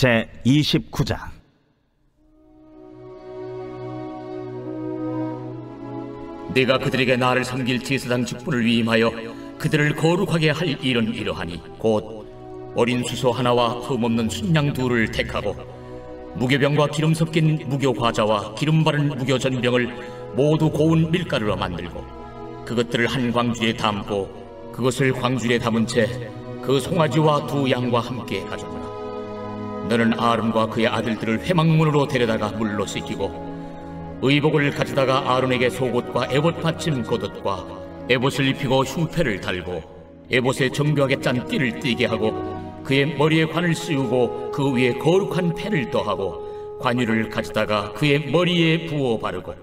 제 29장. 네가 그들에게 나를 섬길 제사장 직분을 위임하여 그들을 거룩하게 할 일은 이러하니 곧 어린 수소 하나와 흠없는 순양 둘을 택하고 무교병과 기름 섞인 무교 과자와 기름 바른 무교 전병을 모두 고운 밀가루로 만들고 그것들을 한 광주에 담고 그것을 광주에 담은 채 그 송아지와 두 양과 함께 가져오라 너는 아름과 그의 아들들을 회막문으로 데려다가 물로 씻기고 의복을 가져다가 아론에게 속옷과 에봇 받침 겉옷과 에봇을 입히고 흉패를 달고 에봇에 정교하게 짠 띠를 띠게 하고 그의 머리에 관을 씌우고 그 위에 거룩한 패를 더하고 관유를 가져다가 그의 머리에 부어 바르고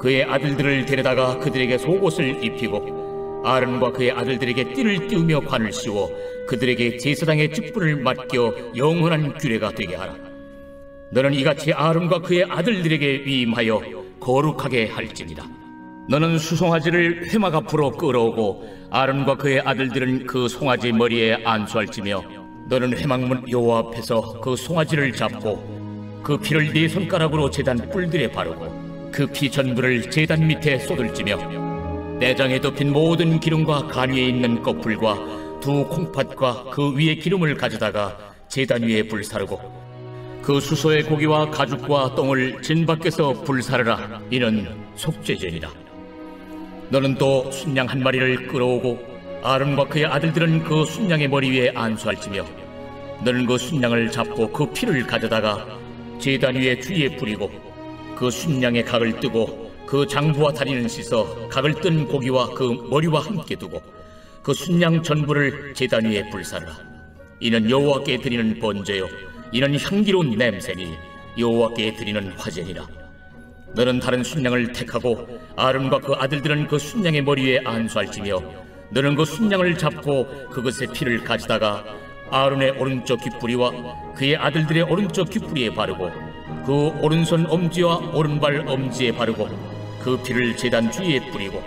그의 아들들을 데려다가 그들에게 속옷을 입히고 아론과 그의 아들들에게 띠를 띄우며 관을 씌워 그들에게 제사장의 직분을 맡겨 영원한 규례가 되게 하라. 너는 이같이 아론과 그의 아들들에게 위임하여 거룩하게 할지니라. 너는 수송아지를 회막 앞으로 끌어오고 아론과 그의 아들들은 그 송아지 머리에 안수할지며 너는 회막문 여호와 앞에서 그 송아지를 잡고 그 피를 네 손가락으로 제단 뿔들에 바르고 그 피 전부를 제단 밑에 쏟을지며 내장에 덮인 모든 기름과 간 위에 있는 꺼풀과 두 콩팥과 그 위에 기름을 가져다가 제단 위에 불사르고 그 수소의 고기와 가죽과 똥을 진 밖에서 불사르라. 이는 속죄제니라. 너는 또 순양 한 마리를 끌어오고 아름과 그의 아들들은 그 순양의 머리 위에 안수할지며 너는 그 순양을 잡고 그 피를 가져다가 제단 위에 주위에 뿌리고 그 순양의 각을 뜨고 그 장부와 다리는 씻어 각을 뜬 고기와 그 머리와 함께 두고 그 순양 전부를 제단 위에 불사르라. 이는 여호와께 드리는 번제요. 이는 향기로운 냄새니 여호와께 드리는 화제니라. 너는 다른 순양을 택하고 아름과 그 아들들은 그 순양의 머리 위에 안수할지며 너는 그 순양을 잡고 그것의 피를 가져다가 아론의 오른쪽 귓뿌리와 그의 아들들의 오른쪽 귓뿌리에 바르고 그 오른손 엄지와 오른발 엄지에 바르고 그 피를 제단 주위에 뿌리고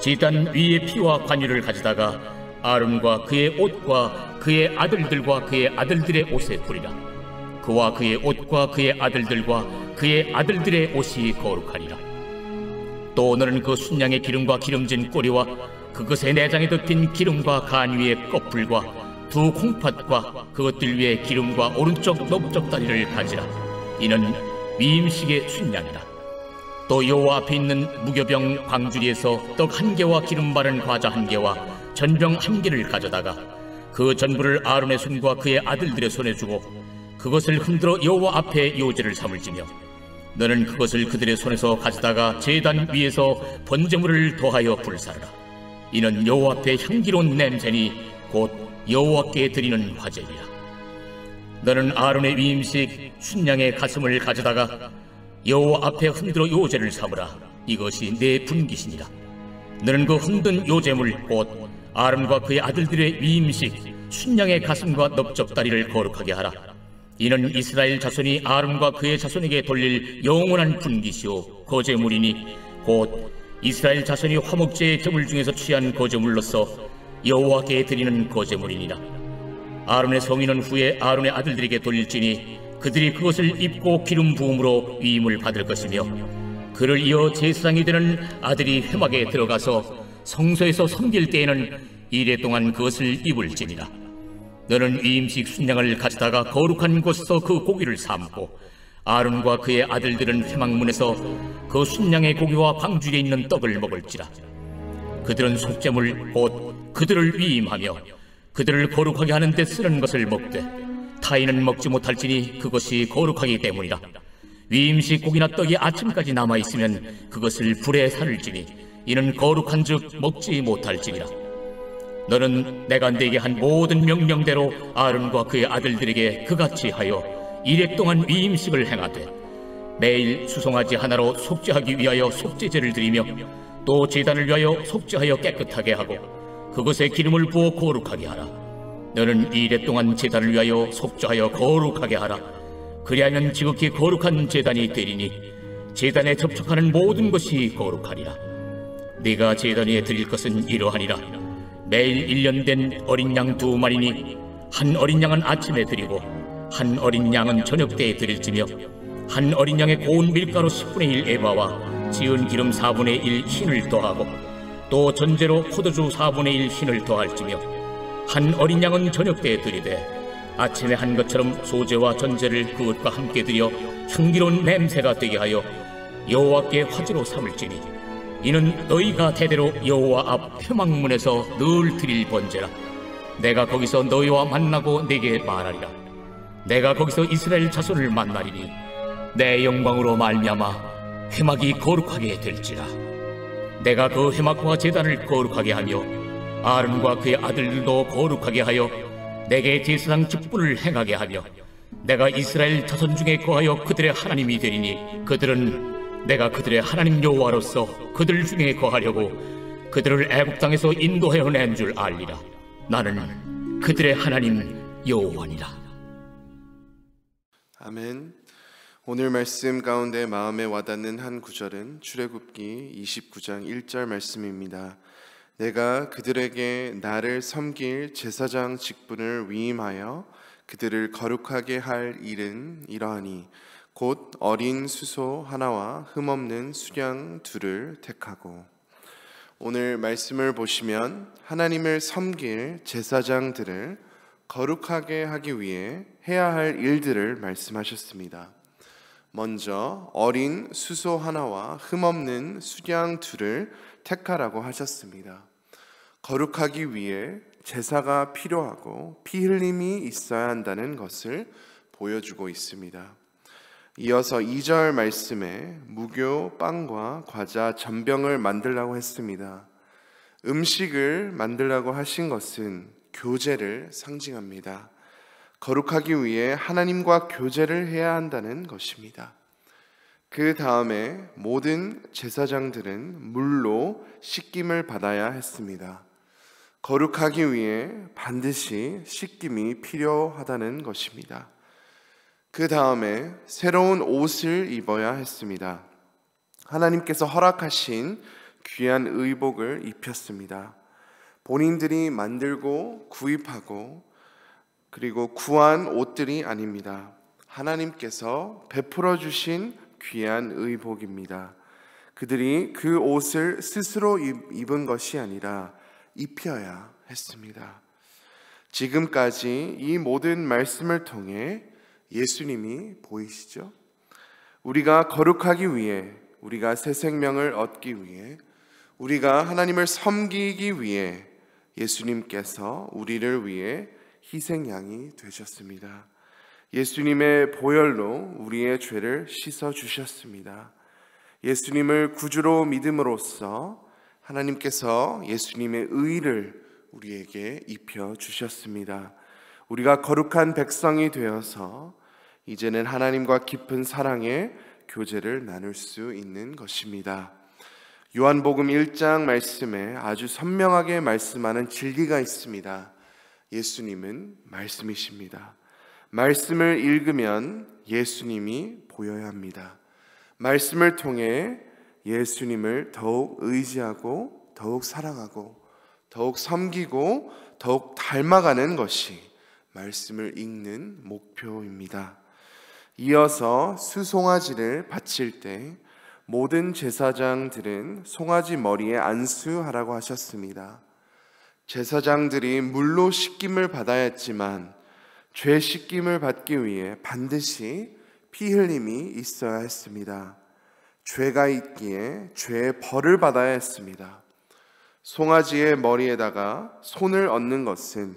제단 위에 피와 관유를 가져다가 아론과 그의 옷과 그의 아들들과 그의 아들들의 옷에 뿌리라 그와 그의 옷과 그의 아들들과 그의 아들들의 옷이 거룩하리라. 또 너는 그 순양의 기름과 기름진 꼬리와 그것의 내장에 덮인 기름과 간 위에 꺼풀과 두 콩팥과 그것들 위에 기름과 오른쪽 넓적 다리를 가지라. 이는 위임식의 순양이라 또 여호와 앞에 있는 무교병 광주리에서 떡 한 개와 기름 바른 과자 한 개와 전병 한 개를 가져다가 그 전부를 아론의 손과 그의 아들들의 손에 주고 그것을 흔들어 여호와 앞에 요제를 삼을지며 너는 그것을 그들의 손에서 가져다가 제단 위에서 번제물을 더하여 불사르라. 이는 여호와 앞에 향기로운 냄새니 곧 여호와께 드리는 화제니라. 너는 아론의 위임식 순양의 가슴을 가져다가 여호와 앞에 흔들어 요제를 삼으라. 이것이 내 분기신이라. 너는 그 흔든 요제물 곧 아름과 그의 아들들의 위임식 순양의 가슴과 넓적다리를 거룩하게 하라. 이는 이스라엘 자손이 아름과 그의 자손에게 돌릴 영원한 분기시오 거제물이니 곧 이스라엘 자손이 화목제의 제물 중에서 취한 거제물로서 여호와께 드리는 거제물이니라. 아론의 성인은 후에 아론의 아들들에게 돌릴지니 그들이 그것을 입고 기름 부음으로 위임을 받을 것이며 그를 이어 제사장이 되는 아들이 회막에 들어가서 성소에서 섬길 때에는 이래 동안 그것을 입을지니라. 너는 위임식 순양을 가져다가 거룩한 곳에서 그 고기를 삶고 아론과 그의 아들들은 회막문에서 그 순양의 고기와 방주에 있는 떡을 먹을지라. 그들은 속죄물 곧 그들을 위임하며 그들을 거룩하게 하는 데 쓰는 것을 먹되 타인은 먹지 못할지니 그것이 거룩하기 때문이라. 위임식 고기나 떡이 아침까지 남아 있으면 그것을 불에 살을지니 이는 거룩한즉 먹지 못할지니라. 너는 내가 네게 한 모든 명령대로 아론과 그의 아들들에게 그같이 하여 이래 동안 위임식을 행하되 매일 수송아지 하나로 속죄하기 위하여 속죄제를 드리며 또 제단을 위하여 속죄하여 깨끗하게 하고 그것에 기름을 부어 거룩하게 하라 너는 이래 동안 제단을 위하여 속죄하여 거룩하게 하라. 그리하면 지극히 거룩한 제단이 되리니 제단에 접촉하는 모든 것이 거룩하리라. 네가 제단 위에 드릴 것은 이러하니라. 매일 1년 된 어린 양 두 마리니 한 어린 양은 아침에 드리고 한 어린 양은 저녁 때에 드릴지며 한 어린 양의 고운 밀가루 10분의 1 에바와 지은 기름 4분의 1 흰을 더하고 또 전제로 포도주 4분의 1 흰을 더할지며 한 어린 양은 저녁 때에 드리되 아침에 한 것처럼 소제와 전제를 그것과 함께 드려 향기로운 냄새가 되게 하여 여호와께 화제로 삼을지니 이는 너희가 대대로 여호와 앞 회막문에서 늘 드릴 번제라. 내가 거기서 너희와 만나고 내게 말하리라. 내가 거기서 이스라엘 자손을 만나리니 내 영광으로 말미암아 회막이 거룩하게 될지라. 내가 그 회막과 제단을 거룩하게 하며 아론과 그의 아들들도 거룩하게 하여 내게 제사장 직분을 행하게 하며 내가 이스라엘 자손 중에 거하여 그들의 하나님이 되리니 그들은 내가 그들의 하나님 여호와로서 그들 중에 거하려고 그들을 애국 땅에서 인도하여 낸 줄 알리라 나는 그들의 하나님 여호와니라 아멘. 오늘 말씀 가운데 마음에 와닿는 한 구절은 출애굽기 29장 1절 말씀입니다. 내가 그들에게 나를 섬길 제사장 직분을 위임하여 그들을 거룩하게 할 일은 이러하니 곧 어린 수소 하나와 흠없는 수량 둘을 택하고 오늘 말씀을 보시면 하나님을 섬길 제사장들을 거룩하게 하기 위해 해야 할 일들을 말씀하셨습니다. 먼저 어린 수소 하나와 흠없는 수량 둘을 택하라고 하셨습니다. 거룩하기 위해 제사가 필요하고 피 흘림이 있어야 한다는 것을 보여주고 있습니다. 이어서 2절 말씀에 무교 빵과 과자 전병을 만들라고 했습니다. 음식을 만들라고 하신 것은 교제를 상징합니다. 거룩하기 위해 하나님과 교제를 해야 한다는 것입니다. 그 다음에 모든 제사장들은 물로 씻김을 받아야 했습니다. 거룩하기 위해 반드시 씻김이 필요하다는 것입니다. 그 다음에 새로운 옷을 입어야 했습니다. 하나님께서 허락하신 귀한 의복을 입혔습니다. 본인들이 만들고 구입하고 그리고 구한 옷들이 아닙니다. 하나님께서 베풀어 주신 귀한 의복입니다. 그들이 그 옷을 스스로 입은 것이 아니라 입혀야 했습니다. 지금까지 이 모든 말씀을 통해 예수님이 보이시죠? 우리가 거룩하기 위해, 우리가 새 생명을 얻기 위해, 우리가 하나님을 섬기기 위해 예수님께서 우리를 위해 희생양이 되셨습니다. 예수님의 보혈로 우리의 죄를 씻어 주셨습니다. 예수님을 구주로 믿음으로써 하나님께서 예수님의 의를 우리에게 입혀 주셨습니다. 우리가 거룩한 백성이 되어서 이제는 하나님과 깊은 사랑의 교제를 나눌 수 있는 것입니다. 요한복음 1장 말씀에 아주 선명하게 말씀하는 진리가 있습니다. 예수님은 말씀이십니다. 말씀을 읽으면 예수님이 보여야 합니다. 말씀을 통해 예수님을 더욱 의지하고 더욱 사랑하고 더욱 섬기고 더욱 닮아가는 것이 말씀을 읽는 목표입니다. 이어서 수송아지를 바칠 때 모든 제사장들은 송아지 머리에 안수하라고 하셨습니다. 제사장들이 물로 씻김을 받아야 했지만 죄 씻김을 받기 위해 반드시 피 흘림이 있어야 했습니다. 죄가 있기에 죄의 벌을 받아야 했습니다. 송아지의 머리에다가 손을 얹는 것은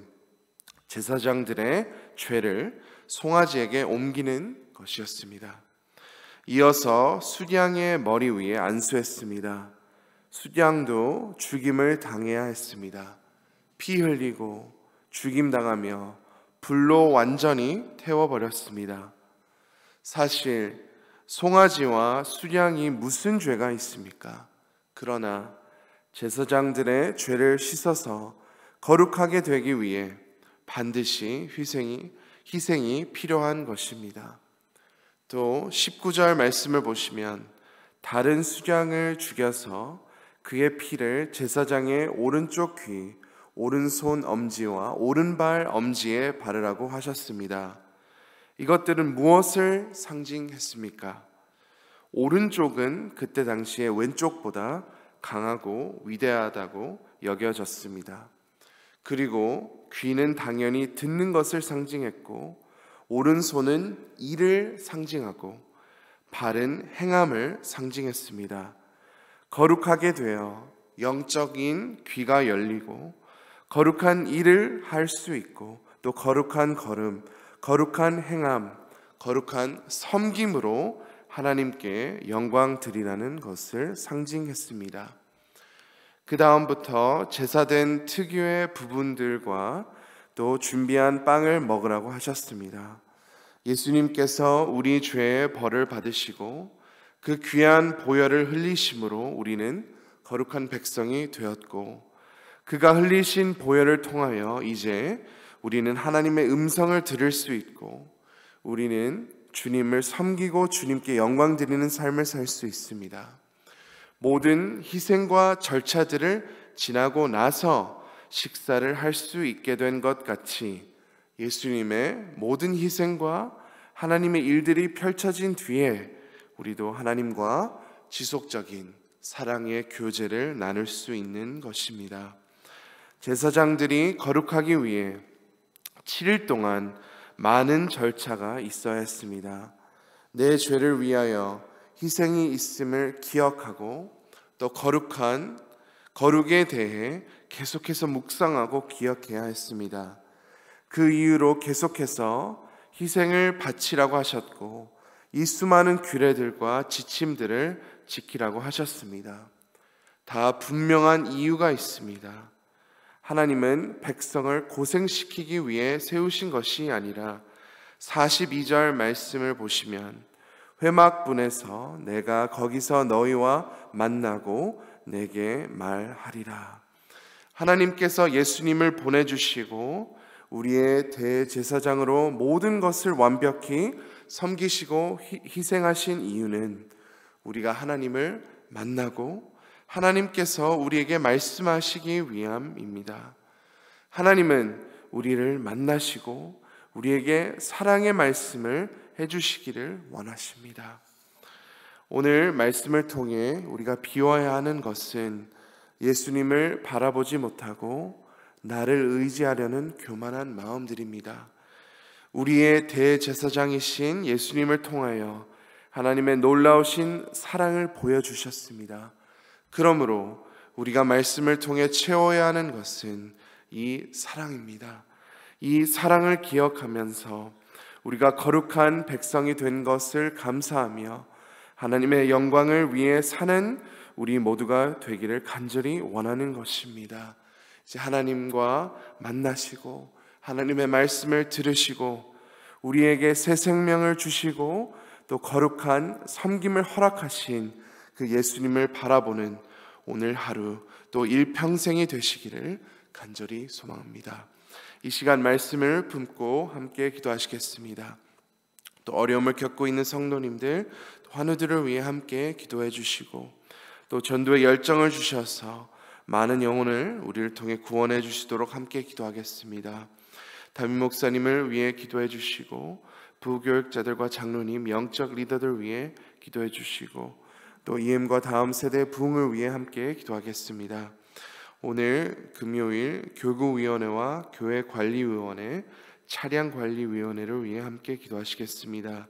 제사장들의 죄를 송아지에게 옮기는 것이었습니다. 이어서 수량의 머리 위에 안수했습니다. 수량도 죽임을 당해야 했습니다. 피 흘리고 죽임 당하며 불로 완전히 태워버렸습니다. 사실 송아지와 수량이 무슨 죄가 있습니까? 그러나 제사장들의 죄를 씻어서 거룩하게 되기 위해 반드시 희생이 희생이 필요한 것입니다. 또 19절 말씀을 보시면 다른 수량을 죽여서 그의 피를 제사장의 오른쪽 귀, 오른손 엄지와 오른발 엄지에 바르라고 하셨습니다. 이것들은 무엇을 상징했습니까? 오른쪽은 그때 당시에 왼쪽보다 강하고 위대하다고 여겨졌습니다. 그리고 귀는 당연히 듣는 것을 상징했고 오른손은 일을 상징하고 발은 행함을 상징했습니다. 거룩하게 되어 영적인 귀가 열리고 거룩한 일을 할 수 있고 또 거룩한 걸음, 거룩한 행함, 거룩한 섬김으로 하나님께 영광 드리라는 것을 상징했습니다. 그 다음부터 제사된 특유의 부분들과 또 준비한 빵을 먹으라고 하셨습니다. 예수님께서 우리 죄의 벌을 받으시고 그 귀한 보혈을 흘리심으로 우리는 거룩한 백성이 되었고 그가 흘리신 보혈을 통하여 이제 우리는 하나님의 음성을 들을 수 있고 우리는 주님을 섬기고 주님께 영광 드리는 삶을 살 수 있습니다. 모든 희생과 절차들을 지나고 나서 식사를 할 수 있게 된 것 같이 예수님의 모든 희생과 하나님의 일들이 펼쳐진 뒤에 우리도 하나님과 지속적인 사랑의 교제를 나눌 수 있는 것입니다. 제사장들이 거룩하기 위해 7일 동안 많은 절차가 있어야 했습니다. 내 죄를 위하여 희생이 있음을 기억하고 또 거룩한 거룩에 대해 계속해서 묵상하고 기억해야 했습니다. 그 이유로 계속해서 희생을 바치라고 하셨고 이 수많은 규례들과 지침들을 지키라고 하셨습니다. 다 분명한 이유가 있습니다. 하나님은 백성을 고생시키기 위해 세우신 것이 아니라 42절 말씀을 보시면 회막분에서 내가 거기서 너희와 만나고 내게 말하리라. 하나님께서 예수님을 보내주시고 우리의 대제사장으로 모든 것을 완벽히 섬기시고 희생하신 이유는 우리가 하나님을 만나고 하나님께서 우리에게 말씀하시기 위함입니다. 하나님은 우리를 만나시고 우리에게 사랑의 말씀을 해주시기를 원하십니다. 오늘 말씀을 통해 우리가 비워야 하는 것은 예수님을 바라보지 못하고 나를 의지하려는 교만한 마음들입니다. 우리의 대제사장이신 예수님을 통하여 하나님의 놀라우신 사랑을 보여주셨습니다. 그러므로 우리가 말씀을 통해 채워야 하는 것은 이 사랑입니다. 이 사랑을 기억하면서 우리가 거룩한 백성이 된 것을 감사하며 하나님의 영광을 위해 사는 우리 모두가 되기를 간절히 원하는 것입니다. 이제 하나님과 만나시고 하나님의 말씀을 들으시고 우리에게 새 생명을 주시고 또 거룩한 섬김을 허락하신 그 예수님을 바라보는 오늘 하루 또 일평생이 되시기를 간절히 소망합니다. 이 시간 말씀을 품고 함께 기도하시겠습니다. 또 어려움을 겪고 있는 성도님들, 환우들을 위해 함께 기도해 주시고 또 전도의 열정을 주셔서 많은 영혼을 우리를 통해 구원해 주시도록 함께 기도하겠습니다. 담임 목사님을 위해 기도해 주시고 부교육자들과 장로님, 영적 리더들 위해 기도해 주시고 또 EM과 다음 세대 부흥을 위해 함께 기도하겠습니다. 오늘 금요일 교구위원회와 교회관리위원회, 차량관리위원회를 위해 함께 기도하시겠습니다.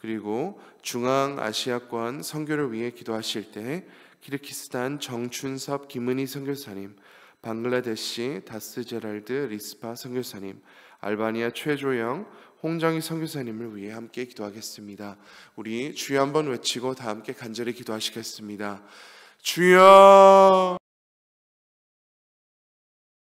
그리고 중앙아시아권 선교를 위해 기도하실 때 키르키스탄 정춘섭 김은희 선교사님, 방글라데시 다스 제랄드 리스파 선교사님, 알바니아 최조영 홍정희 선교사님을 위해 함께 기도하겠습니다. 우리 주여 한번 외치고 다 함께 간절히 기도하시겠습니다. 주여